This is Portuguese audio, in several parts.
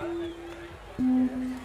Yeah.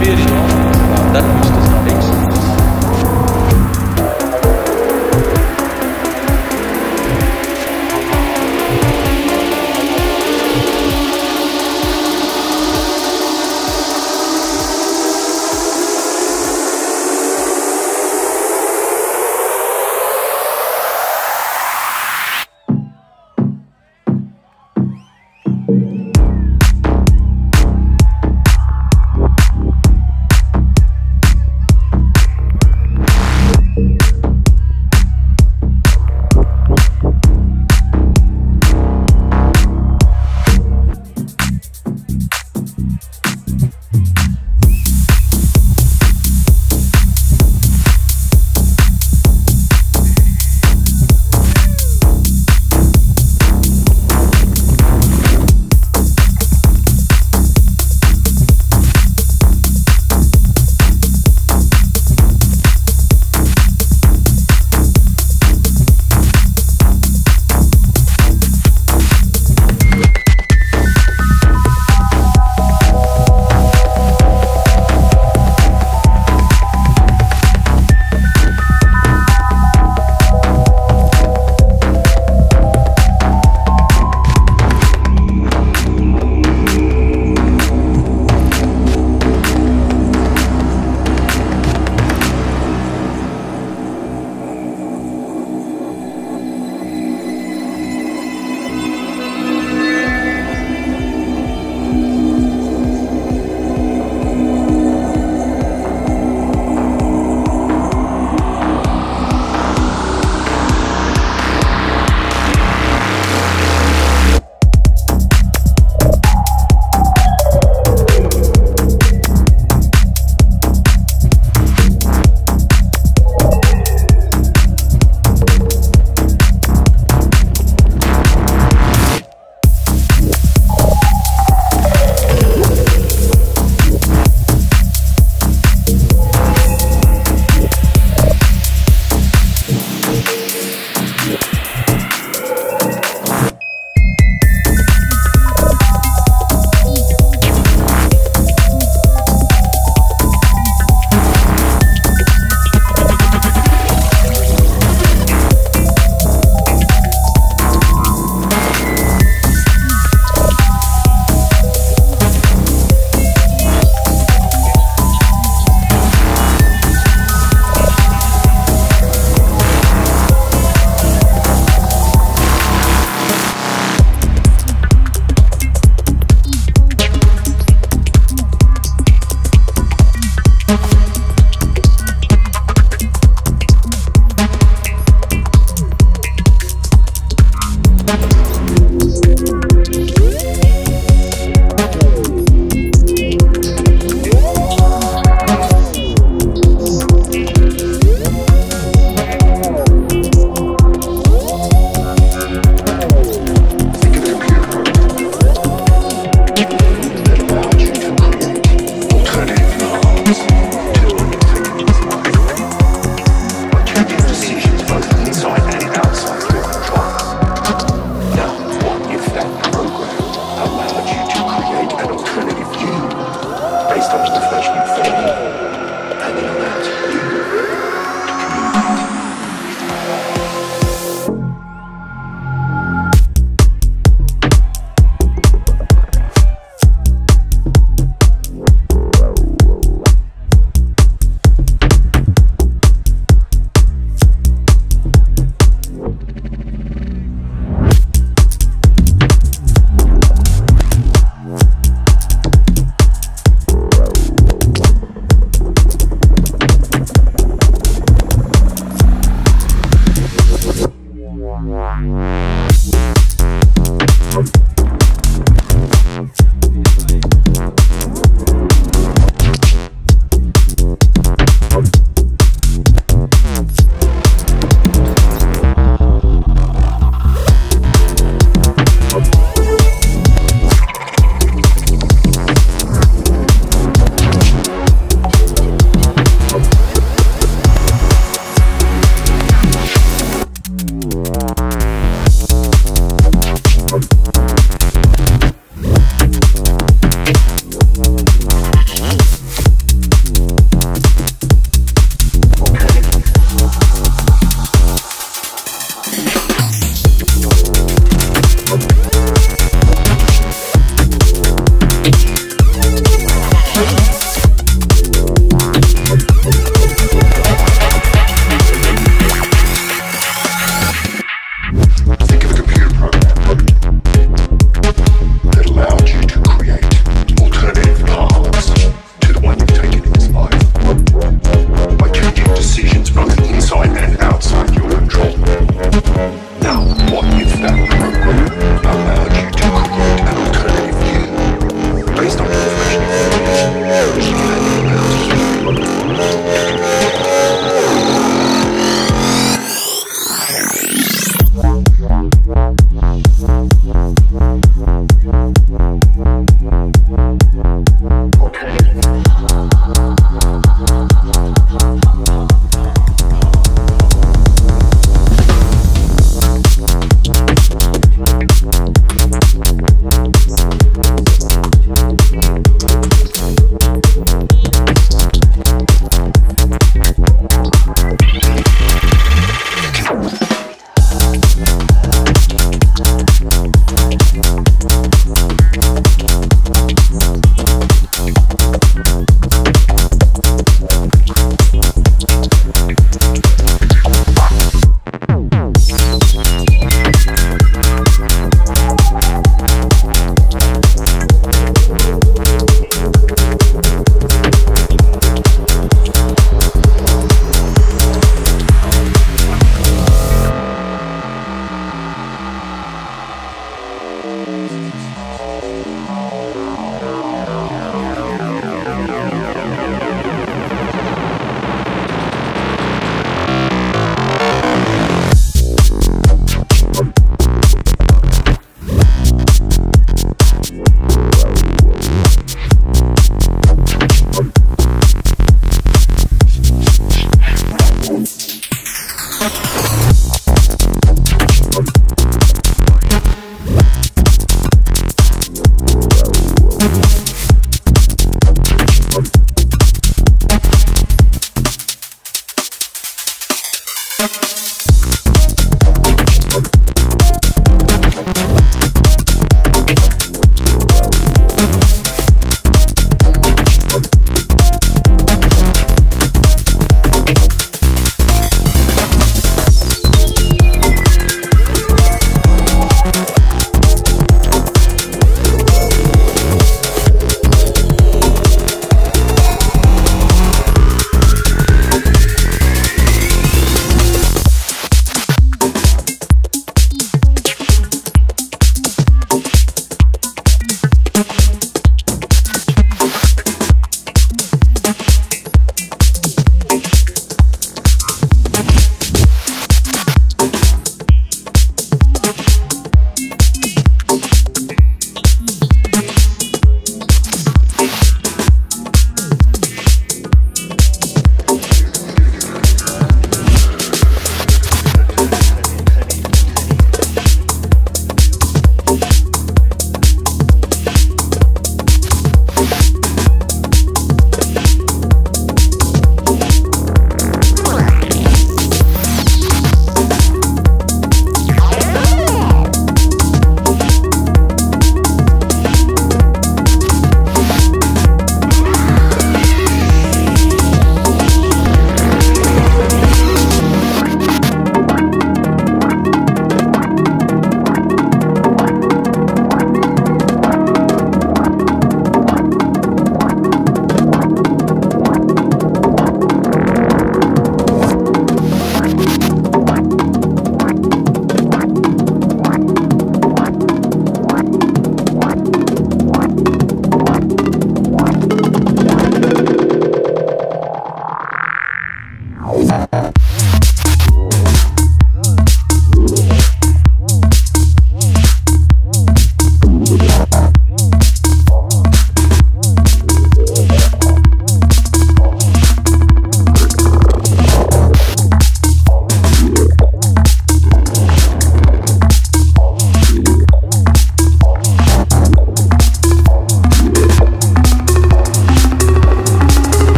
Fear